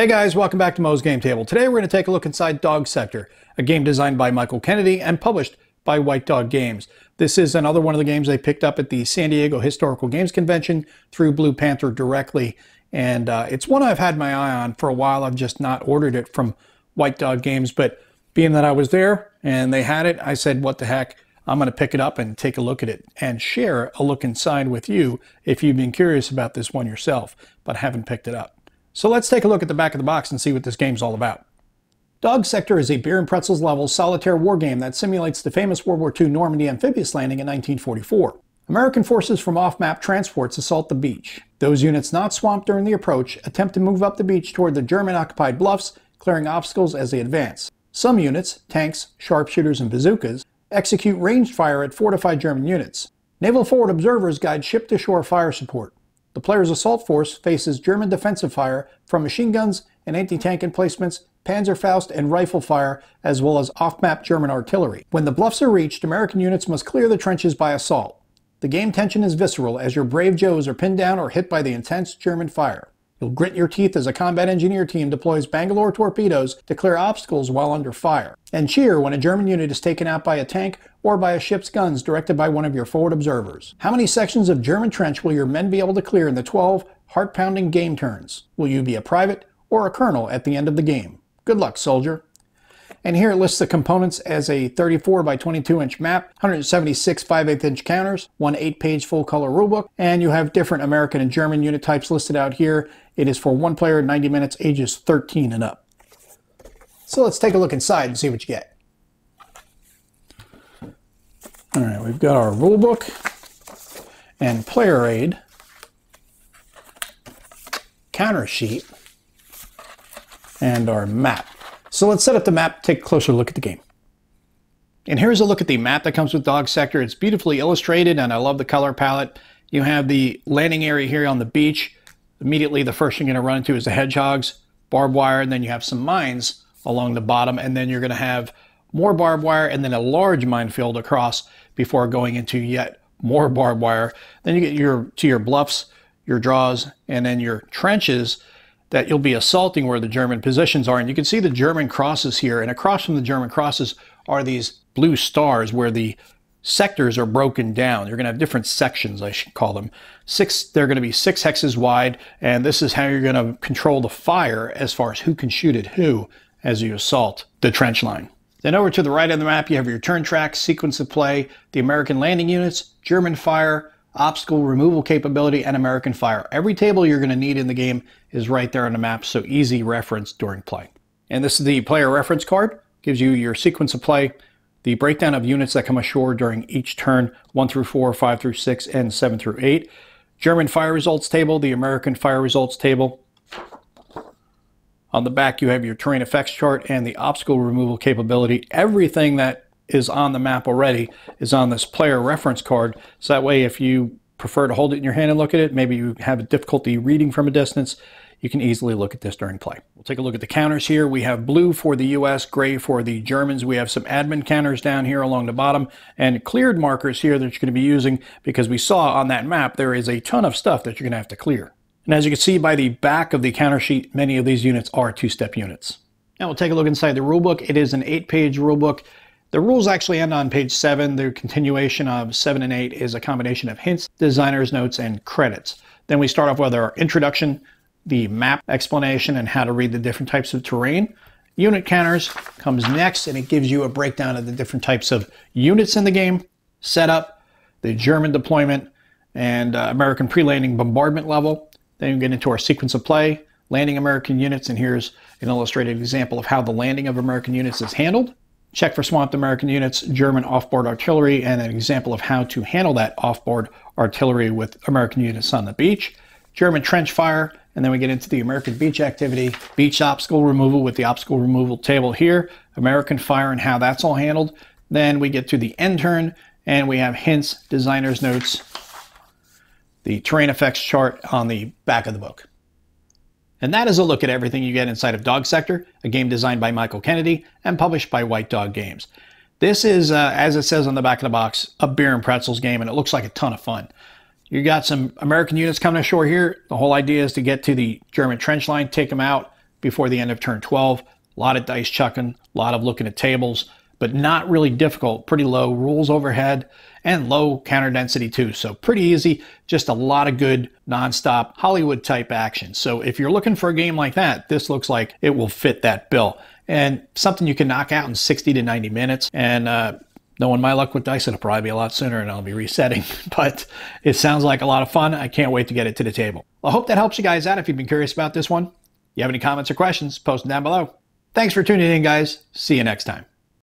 Hey guys, welcome back to Moe's Game Table. Today we're going to take a look inside Dog Sector, a game designed by Michael Kennedy and published by White Dog Games. This is another one of the games they picked up at the San Diego Historical Games Convention through Blue Panther directly, and uh, it's one I've had my eye on for a while. I've just not ordered it from White Dog Games, but being that I was there and they had it, I said, what the heck, I'm going to pick it up and take a look at it and share a look inside with you if you've been curious about this one yourself, but haven't picked it up. So let's take a look at the back of the box and see what this game's all about. Dog Sector is a beer and pretzels level solitaire war game that simulates the famous World War II Normandy amphibious landing in 1944. American forces from off-map transports assault the beach. Those units not swamped during the approach attempt to move up the beach toward the German-occupied bluffs, clearing obstacles as they advance. Some units, tanks, sharpshooters, and bazookas, execute ranged fire at fortified German units. Naval forward observers guide ship-to-shore fire support. The player's assault force faces German defensive fire from machine guns and anti-tank emplacements, Panzerfaust and rifle fire, as well as off-map German artillery. When the bluffs are reached, American units must clear the trenches by assault. The game tension is visceral as your brave Joes are pinned down or hit by the intense German fire. You'll grit your teeth as a combat engineer team deploys Bangalore torpedoes to clear obstacles while under fire, and cheer when a German unit is taken out by a tank or by a ship's guns directed by one of your forward observers. How many sections of German trench will your men be able to clear in the 12 heart-pounding game turns? Will you be a private or a colonel at the end of the game? Good luck, soldier. And here it lists the components as a 34 by 22 inch map, 176 5 8 inch counters, one 8 page full color rulebook, and you have different American and German unit types listed out here. It is for one player, 90 minutes, ages 13 and up. So let's take a look inside and see what you get. All right, we've got our rulebook and player aid, counter sheet, and our map. So let's set up the map, take a closer look at the game. And here's a look at the map that comes with Dog Sector. It's beautifully illustrated and I love the color palette. You have the landing area here on the beach. Immediately the first thing you're going to run into is the hedgehogs, barbed wire, and then you have some mines along the bottom and then you're going to have more barbed wire and then a large minefield across before going into yet more barbed wire. Then you get your to your bluffs, your draws, and then your trenches that you'll be assaulting where the German positions are. And you can see the German crosses here. And across from the German crosses are these blue stars where the sectors are broken down. You're going to have different sections, I should call them. Six, they're going to be six hexes wide. And this is how you're going to control the fire as far as who can shoot at who as you assault the trench line. Then over to the right of the map, you have your turn track, sequence of play, the American landing units, German fire, obstacle removal capability, and American Fire. Every table you're going to need in the game is right there on the map, so easy reference during play. And this is the player reference card. Gives you your sequence of play, the breakdown of units that come ashore during each turn, 1 through 4, 5 through 6, and 7 through 8. German fire results table, the American fire results table. On the back, you have your terrain effects chart and the obstacle removal capability. Everything that is on the map already is on this player reference card. So that way, if you prefer to hold it in your hand and look at it, maybe you have a difficulty reading from a distance, you can easily look at this during play. We'll take a look at the counters here. We have blue for the US, gray for the Germans. We have some admin counters down here along the bottom and cleared markers here that you're going to be using because we saw on that map there is a ton of stuff that you're going to have to clear. And as you can see by the back of the counter sheet, many of these units are two-step units. Now we'll take a look inside the rulebook. It is an eight-page rulebook. The rules actually end on page 7. The continuation of 7 and 8 is a combination of hints, designer's notes, and credits. Then we start off with our introduction, the map explanation, and how to read the different types of terrain. Unit counters comes next, and it gives you a breakdown of the different types of units in the game, setup, the German deployment, and uh, American pre-landing bombardment level. Then we get into our sequence of play, landing American units, and here's an illustrated example of how the landing of American units is handled. Check for swamped American units, German offboard artillery, and an example of how to handle that offboard artillery with American units on the beach. German trench fire, and then we get into the American beach activity, beach obstacle removal with the obstacle removal table here, American fire and how that's all handled. Then we get to the end turn, and we have hints, designer's notes, the terrain effects chart on the back of the book. And that is a look at everything you get inside of Dog Sector, a game designed by Michael Kennedy and published by White Dog Games. This is, uh, as it says on the back of the box, a beer and pretzels game, and it looks like a ton of fun. You got some American units coming ashore here. The whole idea is to get to the German trench line, take them out, before the end of turn 12. A lot of dice chucking, a lot of looking at tables, but not really difficult. Pretty low rules overhead and low counter density too. So pretty easy, just a lot of good nonstop Hollywood type action. So if you're looking for a game like that, this looks like it will fit that bill. And something you can knock out in 60 to 90 minutes. And uh, knowing my luck with dice, it'll probably be a lot sooner and I'll be resetting. But it sounds like a lot of fun. I can't wait to get it to the table. I hope that helps you guys out if you've been curious about this one. If you have any comments or questions, post them down below. Thanks for tuning in, guys. See you next time.